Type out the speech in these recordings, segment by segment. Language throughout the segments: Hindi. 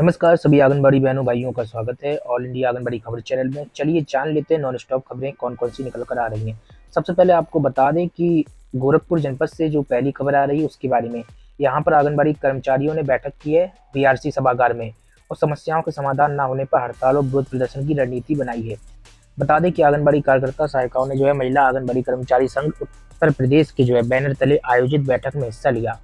नमस्कार, सभी आंगनबाड़ी बहनों, भाइयों का स्वागत है ऑल इंडिया आंगनबाड़ी खबर चैनल में। चलिए जान लेते हैं नॉन स्टॉप खबरें कौन कौन सी निकल कर आ रही हैं। सबसे पहले आपको बता दें कि गोरखपुर जनपद से जो पहली खबर आ रही है, उसके बारे में। यहाँ पर आंगनबाड़ी कर्मचारियों ने बैठक की है बी सभागार में और समस्याओं के समाधान न होने पर हड़ताल और विरोध प्रदर्शन की रणनीति बनाई है। बता दें कि आंगनबाड़ी कार्यकर्ता सहायिकाओं ने जो है महिला आंगनबाड़ी कर्मचारी संघ उत्तर प्रदेश के जो है बैनर तले आयोजित बैठक में हिस्सा लिया।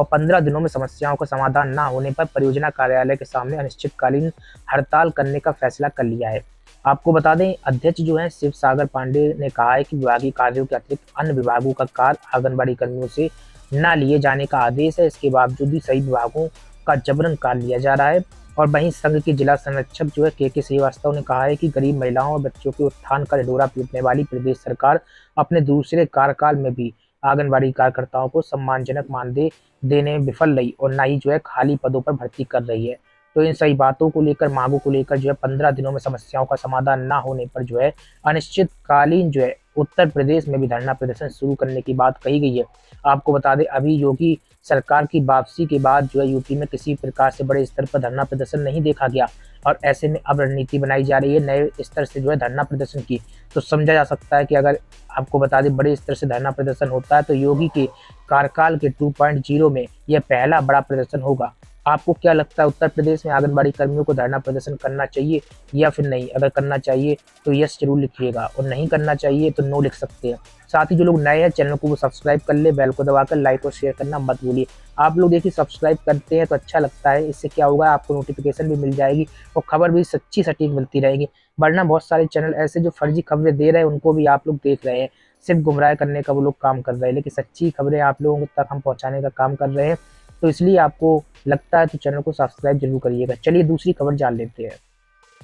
और पंद्रह दिनों में समस्याओं का समाधान न होने पर परियोजना कार्यालय के सामने अनिश्चितकालीन हड़ताल करने का फैसला कर लिया है। आपको बता दें, अध्यक्ष जो है, शिव सागर पांडे ने कहा है कि विभागीय कार्यों के अतिरिक्त अन्य विभागों का कार्य आंगनबाड़ी कर्मियों से न लिए जाने का आदेश है। इसके बावजूद भी सही विभागों का जबरन कार्य लिया जा रहा है और वहीं संघ के जिला संरक्षक जो है के के श्रीवास्तव ने कहा है कि गरीब महिलाओं और बच्चों के उत्थान का ढोरा पीटने वाली प्रदेश सरकार अपने दूसरे कार्यकाल में भी आंगनबाड़ी कार्यकर्ताओं को सम्मानजनक मानदेय देने में विफल रही और ना ही जो है खाली पदों पर भर्ती कर रही है। तो इन सही बातों को लेकर, मांगों को लेकर जो है पंद्रह दिनों में समस्याओं का समाधान ना होने पर जो है, अनिश्चितकालीन जो है उत्तर प्रदेश में भी धरना प्रदर्शन शुरू करने की बात कही गई है। आपको बता दें, अभी योगी सरकार की वापसी के बाद जो है यूपी में किसी प्रकार से बड़े स्तर पर धरना प्रदर्शन नहीं देखा गया और ऐसे में अब रणनीति बनाई जा रही है नए स्तर से जो है धरना प्रदर्शन की। तो समझा जा सकता है कि अगर आपको बता दें बड़े स्तर से धरना प्रदर्शन होता है तो योगी के कार्यकाल के 2.0 में यह पहला बड़ा प्रदर्शन होगा। आपको क्या लगता है उत्तर प्रदेश में आंगनबाड़ी कर्मियों को धरना प्रदर्शन करना चाहिए या फिर नहीं? अगर करना चाहिए तो यस ज़रूर लिखिएगा, और नहीं करना चाहिए तो नो लिख सकते हैं। साथ ही जो लोग नए हैं, चैनल को वो सब्सक्राइब कर ले बेल को दबाकर लाइक और शेयर करना मत भूलिए। आप लोग देखिए सब्सक्राइब करते हैं तो अच्छा लगता है, इससे क्या होगा, आपको नोटिफिकेशन भी मिल जाएगी और खबर भी सच्ची सटीक मिलती रहेगी। वरना बहुत सारे चैनल ऐसे जो फर्जी खबरें दे रहे हैं, उनको भी आप लोग देख रहे हैं। सिर्फ़ गुमराह करने का वो लोग काम कर रहे हैं, लेकिन सच्ची खबरें आप लोगों तक हम पहुँचाने का काम कर रहे हैं। तो इसलिए आपको लगता है तो चैनल को सब्सक्राइब ज़रूर करिएगा। चलिए दूसरी खबर जान लेते हैं।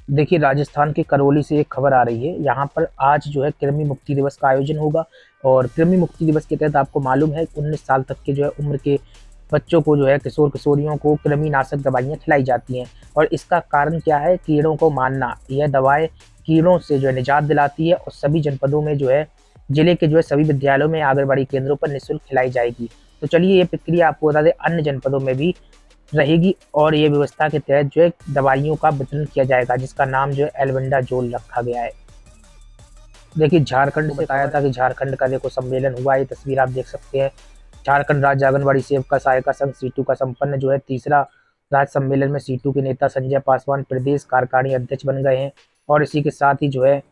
देखिए, राजस्थान के करौली से एक खबर आ रही है। यहाँ पर आज जो है कृमि मुक्ति दिवस का आयोजन होगा और कृमि मुक्ति दिवस के तहत आपको मालूम है उन्नीस साल तक के जो है उम्र के बच्चों को जो है किशोर किशोरियों को कृमिनाशक दवाइयाँ खिलाई जाती हैं। और इसका कारण क्या है? कीड़ों को मानना। यह दवाएँ कीड़ों से जो है निजात दिलाती है और सभी जनपदों में जो है ज़िले के जो है सभी विद्यालयों में आंगनबाड़ी केंद्रों पर निःशुल्क खिलाई जाएगी। तो चलिए ये प्रक्रिया आपको बता दें अन्य जनपदों में भी रहेगी और ये व्यवस्था के तहत जो है दवाइयों का वितरण किया जाएगा जिसका नाम जो है एलवेंडा जोल रखा गया है। देखिए झारखंड से बताया था कि झारखंड का देखो सम्मेलन हुआ ये तस्वीर आप देख सकते हैं। झारखंड राज्य आंगनबाड़ी सेवका सहायका संघ सीटू का संपन्न जो है तीसरा राज्य सम्मेलन में सीटू के नेता संजय पासवान प्रदेश कार्यकारिणी अध्यक्ष बन गए हैं और इसी के साथ ही जो है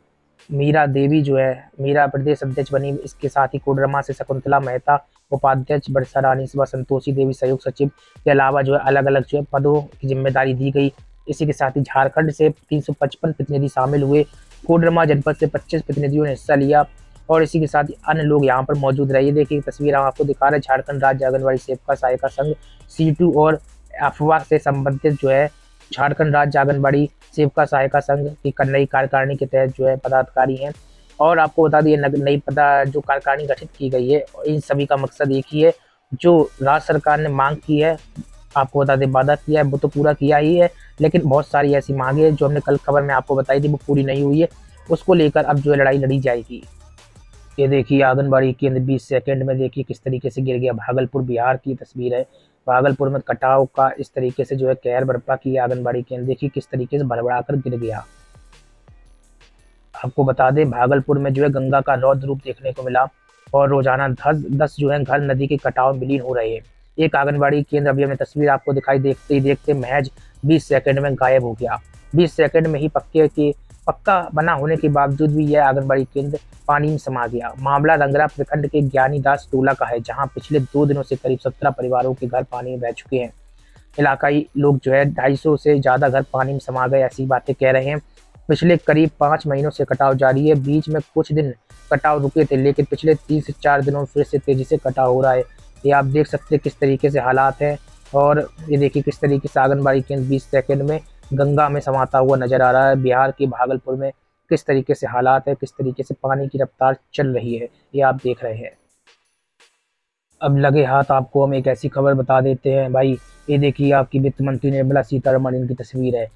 मीरा देवी जो है मीरा प्रदेश अध्यक्ष बनी इसके साथ ही कोडरमा से शकुंतला मेहता उपाध्यक्ष बरसा रानी सभा संतोषी देवी संयुक्त सचिव के अलावा जो है अलग अलग जो है पदों की ज़िम्मेदारी दी गई। इसी के साथ ही झारखंड से 355 प्रतिनिधि शामिल हुए। कोडरमा जनपद से 25 प्रतिनिधियों ने हिस्सा लिया और इसी के साथ अन्य लोग यहाँ पर मौजूद रहे। देखिए तस्वीर हम आपको दिखा रहे हैं। झारखंड राज्य आंगनबाड़ी सेवका सहायका संघ सी और अफवाह से संबंधित जो है झारखंड राज्य आंगनबाड़ी सेवका सहायका संघ की कन्नई कार्यकारिणी के तहत जो है पदाधिकारी हैं। और आपको बता दिए नई पता जो कार्यकारिणी गठित की गई है, इन सभी का मकसद एक ही है, जो राज्य सरकार ने मांग की है, आपको बता दें वादा किया है, वो तो पूरा किया ही है, लेकिन बहुत सारी ऐसी मांगे हैं, जो हमने कल खबर में आपको बताई थी, वो पूरी नहीं हुई है, उसको लेकर अब जो है लड़ाई लड़ी जाएगी। ये देखिए, आंगनबाड़ी केंद्र बीस सेकेंड में देखिए किस तरीके से गिर गया, भागलपुर, बिहार की तस्वीर है, भागलपुर में कटाव का इस तरीके से जो है, कहर बर्पा की आंगनबाड़ी केंद्र, देखिए किस तरीके से भड़बड़ा कर गिर गया। आपको बता दें, भागलपुर में जो है गंगा का रौद्र रूप देखने को मिला और रोज़ाना दस दस जो है घर नदी के कटाव विलीन हो रहे हैं। एक आंगनबाड़ी केंद्र अभी हमने तस्वीर आपको दिखाई देखते ही देखते महज बीस सेकंड में गायब हो गया। बीस सेकंड में ही पक्के के, पक्का बना होने के बावजूद भी यह आंगनबाड़ी केंद्र पानी में समा गया। मामला रंगरा प्रखंड के ज्ञानीदास टोला का है, जहाँ पिछले दो दिनों से करीब सत्रह परिवारों के घर पानी में बह चुके हैं। इलाकाई लोग जो है ढाई से ज़्यादा घर पानी में समा गए, ऐसी बातें कह रहे हैं। पिछले करीब पाँच महीनों से कटाव जारी है। बीच में कुछ दिन कटाव रुके थे, लेकिन पिछले तीन से चार दिनों फिर से तेज़ी से कटाव हो रहा है। ये आप देख सकते हैं किस तरीके से हालात हैं और ये देखिए किस तरीके से आंगनबाड़ी केंद्र बीस सेकेंड में गंगा में समाता हुआ नज़र आ रहा है। बिहार के भागलपुर में किस तरीके से हालात है, किस तरीके से पानी की रफ्तार चल रही है, ये आप देख रहे हैं। अब लगे हाथ आपको हम एक ऐसी खबर बता देते हैं। भाई, ये देखिए आपकी वित्त मंत्री निर्मला सीतारमण, इनकी तस्वीर है।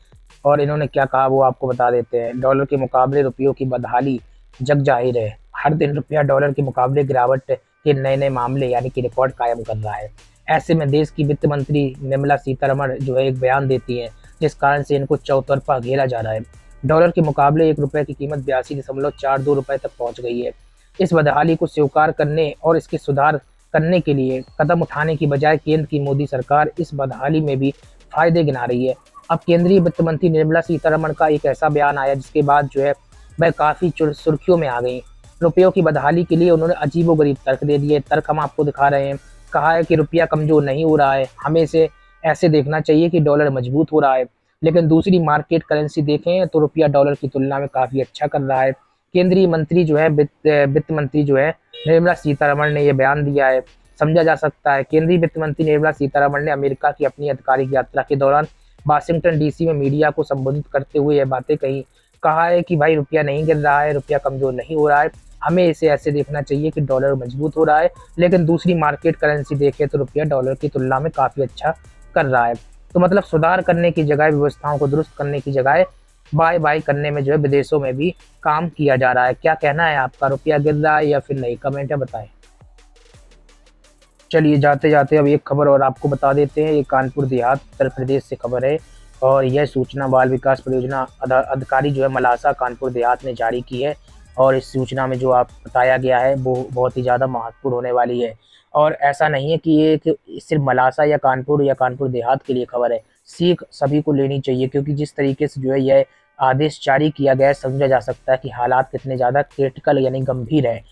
और इन्होंने क्या कहा वो आपको बता देते हैं। डॉलर के मुकाबले रुपयों की बदहाली जग ज़ाहिर है। हर दिन रुपया डॉलर के मुकाबले गिरावट के नए नए मामले यानी कि रिकॉर्ड कायम कर रहा है। ऐसे में देश की वित्त मंत्री निर्मला सीतारमण जो है एक बयान देती हैं, जिस कारण से इनको चौतरफा घेरा जा रहा है। डॉलर के मुकाबले एक रुपये की कीमत बयासी दशमलव चार दो रुपए तक पहुँच गई है। इस बदहाली को स्वीकार करने और इसके सुधार करने के लिए कदम उठाने की बजाय केंद्र की मोदी सरकार इस बदहाली में भी फ़ायदे गिना रही है। अब केंद्रीय वित्त मंत्री निर्मला सीतारमण का एक ऐसा बयान आया जिसके बाद जो है वह काफ़ी सुर्खियों में आ गई। रुपयों की बदहाली के लिए उन्होंने अजीबो गरीब तर्क दे दिए। तर्क हम आपको दिखा रहे हैं। कहा है कि रुपया कमज़ोर नहीं हो रहा है। हमें इसे ऐसे देखना चाहिए कि डॉलर मज़बूत हो रहा है। लेकिन दूसरी मार्केट करेंसी देखें तो रुपया डॉलर की तुलना में काफ़ी अच्छा कर रहा है। केंद्रीय मंत्री जो है वित्त मंत्री जो है, निर्मला सीतारमण ने यह बयान दिया है। समझा जा सकता है, केंद्रीय वित्त मंत्री निर्मला सीतारमण ने अमेरिका की अपनी आधिकारिक यात्रा के दौरान वाशिंगटन डीसी में मीडिया को संबोधित करते हुए यह बातें कही, कहा है कि भाई रुपया नहीं गिर रहा है, रुपया कमज़ोर नहीं हो रहा है। हमें इसे ऐसे देखना चाहिए कि डॉलर मज़बूत हो रहा है, लेकिन दूसरी मार्केट करेंसी देखे तो रुपया डॉलर की तुलना में काफ़ी अच्छा कर रहा है। तो मतलब सुधार करने की जगह, व्यवस्थाओं को दुरुस्त करने की जगह बाय बाय करने में जो है विदेशों में भी काम किया जा रहा है। क्या कहना है आपका? रुपया गिर रहा है या फिर नहीं कमेंट है बताएँ? चलिए जाते जाते अब एक खबर और आपको बता देते हैं। ये कानपुर देहात उत्तर प्रदेश से खबर है और यह सूचना बाल विकास परियोजना अधिकारी जो है मलासा कानपुर देहात ने जारी की है और इस सूचना में जो आप बताया गया है वो बहुत ही ज़्यादा महत्वपूर्ण होने वाली है। और ऐसा नहीं है कि ये सिर्फ़ मलासा या कानपुर या कानपुर देहात के लिए खबर है। सीख सभी को लेनी चाहिए क्योंकि जिस तरीके से जो है यह आदेश जारी किया गया है, समझा जा सकता है कि हालात कितने ज़्यादा क्रिटिकल यानी गंभीर है।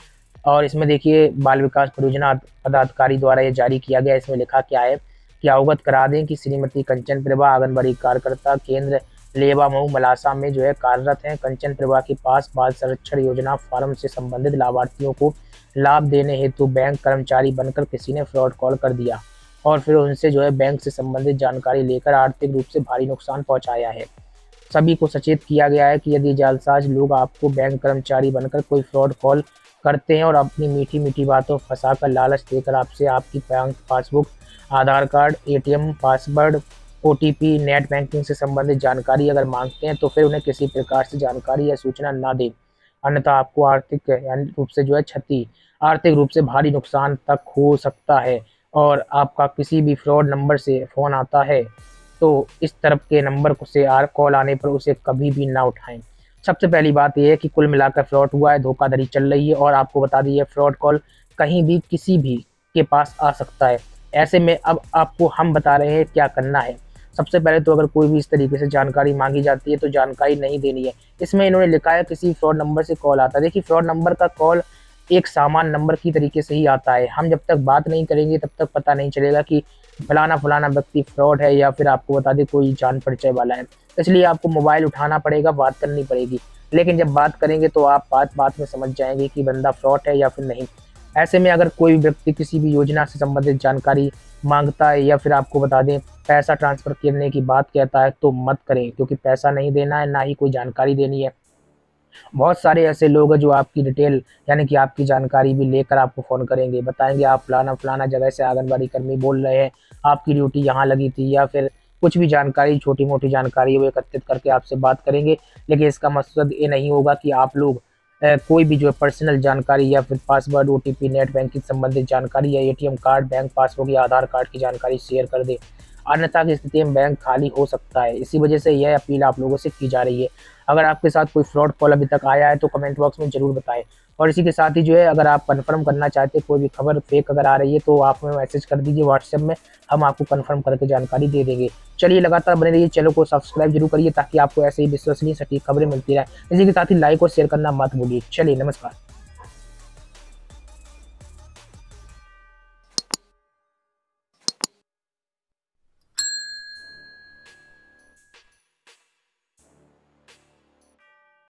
और इसमें देखिए, बाल विकास परियोजना पदाधिकारी द्वारा ये जारी किया गया। इसमें लिखा क्या है कि अवगत करा दें कि श्रीमती कंचन प्रभा, आंगनबाड़ी कार्यकर्ता, केंद्र, लेबा, मऊ, मलासा में जो है कार्यरत हैं। कंचन प्रभा के पास बाल संरक्षण योजना फार्म से संबंधित लाभार्थियों को लाभ देने हेतु बैंक कर्मचारी बनकर किसी ने फ्रॉड कॉल कर दिया और फिर उनसे जो है बैंक से संबंधित जानकारी लेकर आर्थिक रूप से भारी नुकसान पहुँचाया है। सभी को सचेत किया गया है कि यदि जालसाज लोग आपको बैंक कर्मचारी बनकर कोई फ्रॉड कॉल करते हैं और अपनी मीठी मीठी बातों फंसा कर लालच देकर आपसे आपकी bank passbook Aadhaar card ATM password OTP net banking से संबंधित जानकारी अगर मांगते हैं तो फिर उन्हें किसी प्रकार से जानकारी या सूचना ना दें। अन्यथा आपको आर्थिक रूप से जो है क्षति, आर्थिक रूप से भारी नुकसान तक हो सकता है और आपका किसी भी फ्रॉड नंबर से फ़ोन आता है तो इस तरफ़ के नंबर से आर कॉल आने पर उसे कभी भी ना उठाएँ। सबसे पहली बात यह है कि कुल मिलाकर फ्रॉड हुआ है, धोखाधड़ी चल रही है और आपको बता दी फ्रॉड कॉल कहीं भी किसी भी के पास आ सकता है। ऐसे में अब आपको हम बता रहे हैं क्या करना है। सबसे पहले तो अगर कोई भी इस तरीके से जानकारी मांगी जाती है तो जानकारी नहीं देनी है। इसमें इन्होंने लिखा है किसी फ्रॉड नंबर से कॉल आता है। देखिए, फ्रॉड नंबर का कॉल एक सामान नंबर की तरीके से ही आता है। हम जब तक बात नहीं करेंगे, तब तक पता नहीं चलेगा कि फलाना फलाना व्यक्ति फ्रॉड है या फिर आपको बता दे कोई जान परिचय वाला है, इसलिए आपको मोबाइल उठाना पड़ेगा, बात करनी पड़ेगी। लेकिन जब बात करेंगे तो आप बात बात में समझ जाएँगे कि बंदा फ्रॉड है या फिर नहीं। ऐसे में अगर कोई व्यक्ति किसी भी योजना से संबंधित जानकारी माँगता है या फिर आपको बता दें, पैसा ट्रांसफ़र करने की बात कहता है तो मत करें, क्योंकि पैसा नहीं देना है, ना ही कोई जानकारी देनी है। बहुत सारे ऐसे लोग हैं जो आपकी डिटेल, यानी कि आपकी जानकारी भी लेकर आपको फ़ोन करेंगे, बताएँगे आप फलाना फलाना जगह से आंगनबाड़ी कर्मी बोल रहे हैं आपकी ड्यूटी यहाँ लगी थी या फिर कुछ भी जानकारी छोटी मोटी जानकारी वो एकत्रित करके आपसे बात करेंगे। लेकिन इसका मकसद ये नहीं होगा कि आप लोग कोई भी जो है पर्सनल जानकारी या फिर पासवर्ड ओ नेट बैंकिंग संबंधित जानकारी या एटीएम कार्ड, बैंक पासबुक या आधार कार्ड की जानकारी शेयर कर दे। अन्यथा की स्थिति में बैंक खाली हो सकता है। इसी वजह से यह अपील आप लोगों से की जा रही है। अगर आपके साथ कोई फ्रॉड कॉल अभी तक आया है तो कमेंट बॉक्स में ज़रूर बताएँ। और इसी के साथ ही जो है, अगर आप कंफर्म करना चाहते हैं, कोई भी खबर फेक अगर आ रही है तो आप हमें मैसेज कर दीजिए, व्हाट्सएप में हम आपको कंफर्म करके जानकारी दे देंगे। चलिए, लगातार बने रहिए, चैनल को सब्सक्राइब ज़रूर करिए, ताकि आपको ऐसे ही विश्वसनीय, सटीक खबरें मिलती रहे। इसी के साथ ही लाइक और शेयर करना मत भूलिए। चलिए, नमस्कार।